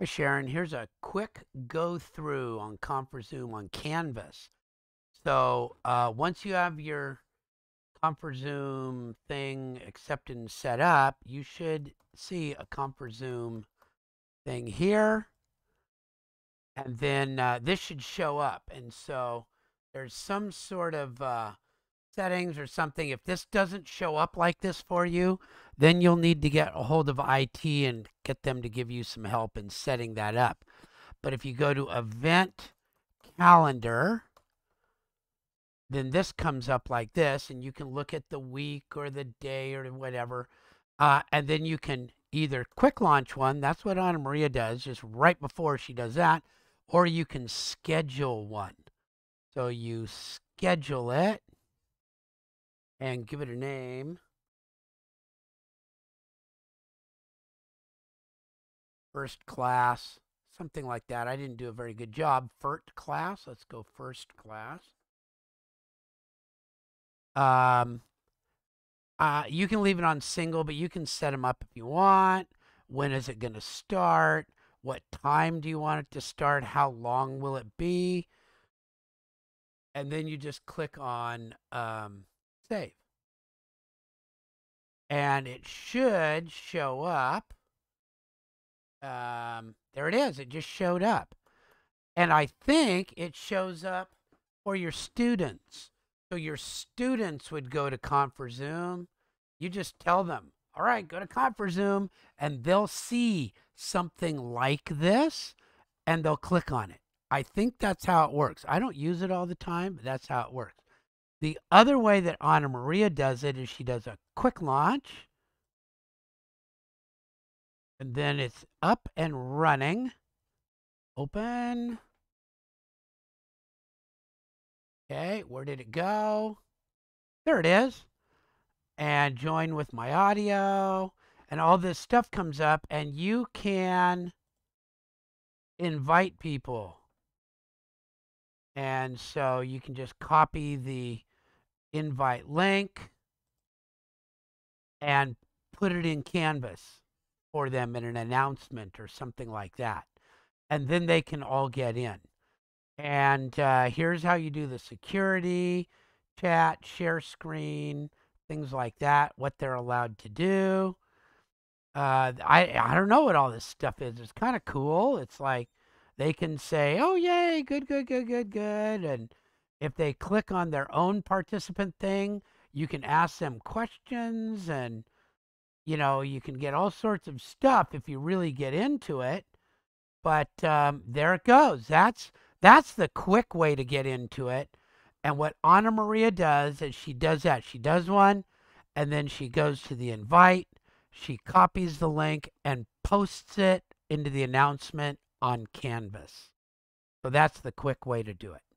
Hi, Sharon. Here's a quick go through on ConferZoom on Canvas. So uh, once you have your ConferZoom thing accepted and set up, you should see a ConferZoom thing here. And then uh, this should show up. And so there's some sort of uh, settings or something. If this doesn't show up like this for you, then you'll need to get a hold of IT and get them to give you some help in setting that up. But if you go to event calendar, then this comes up like this, and you can look at the week or the day or whatever. Uh, and then you can either quick launch one, that's what Anna Maria does, just right before she does that, or you can schedule one. So you schedule it and give it a name. First class, something like that. I didn't do a very good job. First class. Let's go first class. Um, uh, you can leave it on single, but you can set them up if you want. When is it going to start? What time do you want it to start? How long will it be? And then you just click on um, save. And it should show up. Um, there it is. It just showed up. And I think it shows up for your students. So your students would go to ConferZoom. You just tell them, all right, go to ConferZoom, and they'll see something like this, and they'll click on it. I think that's how it works. I don't use it all the time, but that's how it works. The other way that Anna Maria does it is she does a quick launch. And then it's up and running. Open. Okay, where did it go? There it is. And join with my audio. And all this stuff comes up, and you can invite people. And so you can just copy the invite link and put it in Canvas for them in an announcement or something like that. And then they can all get in. And uh, here's how you do the security, chat, share screen, things like that, what they're allowed to do. Uh, I, I don't know what all this stuff is. It's kind of cool. It's like they can say, oh, yay, good, good, good, good, good. And if they click on their own participant thing, you can ask them questions and you know you can get all sorts of stuff if you really get into it. But um, there it goes. That's that's the quick way to get into it. And what anna maria does is she does that. She does one and then she goes to the invite. She copies the link and posts it into the announcement on canvas. So that's the quick way to do it